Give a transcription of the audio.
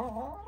Oh.